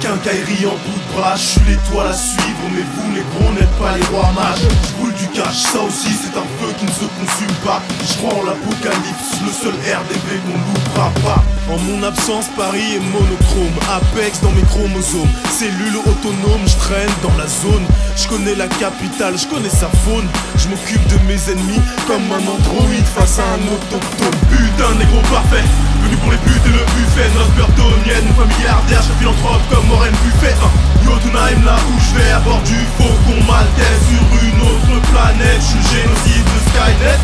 quincaillerie en bout de bras, je suis l'étoile à suivre, mais vous négros n'êtes pas les rois mages. Je brûle du cash, ça aussi c'est un feu qui ne se consume pas. Je crois en l'apocalypse, le seul RDV qu'on loupera pas. En mon absence, Paris est monochrome, Apex dans mes chromosomes, cellule autonome, je traîne dans la zone. Je connais la capitale, je connais sa faune. Je m'occupe de mes ennemis comme un androïde face à un autochtone. Putain, négro parfait, philanthrope comme Warren Buffet. Hein. Jotunheim, là où je vais à bord du faucon maltais sur une autre planète. Je suis génocide de Skynet.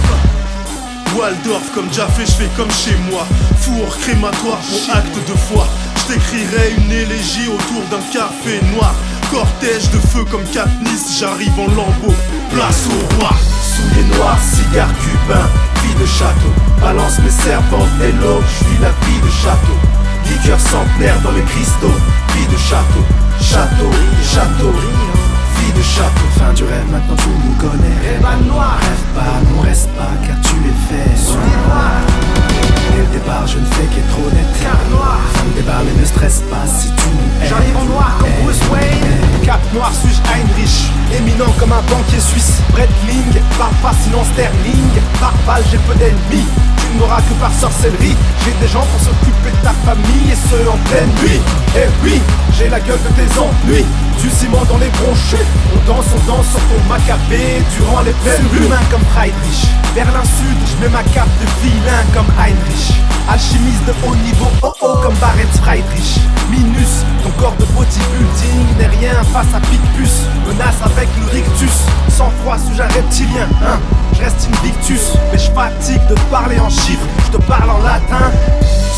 Waldorf comme Jaffé, je fais comme chez moi. Four crématoire pour acte de foi. Je t'écrirai une élégie autour d'un café noir. Cortège de feu comme Katniss, j'arrive en lambeau. Place au roi. Souliers noirs, cigares cubains, vie de château. Balance mes servantes, hello, je suis la vie de château. Dans mes cristaux, vie de château. Château, château, vie de château. Fin du rêve, maintenant tu nous connais. Rêve noir, Rêve pas, non reste comme un banquier suisse. Breitling, parle pas sinon sterling. Par balle, j'ai peu d'ennemis. Tu ne m'auras que par sorcellerie. J'ai des gens pour s'occuper de ta famille Et ce en pleine nuit. Eh oui, j'ai la gueule de tes ennuis. Du ciment dans les bronchés. On danse, on danse sur ton macabé Durant les pleines humains comme Friedrich. Berlin Sud, je mets ma cape de vilain comme Heinrich. Alchimiste de haut niveau, oh oh comme Barretz Friedrich. Minus, ton corps de bodybuilding n'est rien face à Picpus mais je fatigue de parler en chiffres Je te parle en latin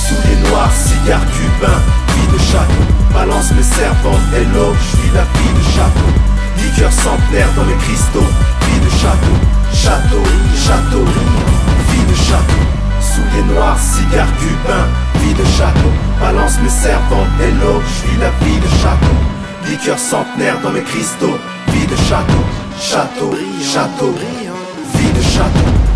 Souliers noirs, cigares cubains, vie de château. Balance mes servantes, hello, je suis la vie de château. Liqueur centenaire dans mes cristaux, vie de château. Château, château, vie de château. Souliers noirs, cigares cubains, vie de château. Balance mes servantes, hello, je suis la vie de château. Liqueur centenaire dans mes cristaux, vie de château. Château, château, Shut up.